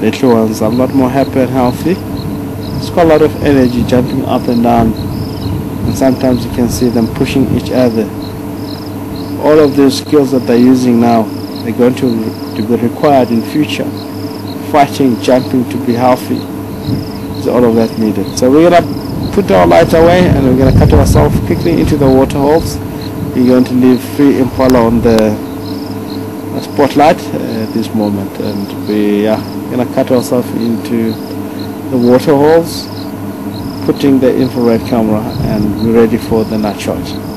little ones are a lot more happy and healthy. It's got a lot of energy jumping up and down and sometimes you can see them pushing each other. All of those skills that they're using now, they're going to, to be required in future. Fighting, jumping to be healthy. Is all of that needed. So we're gonna put our light away and we're gonna cut ourselves quickly into the water holes. We're going to leave free impala on the spotlight at this moment and we are gonna cut ourselves into the water holes putting the infrared camera and we're ready for the night shot.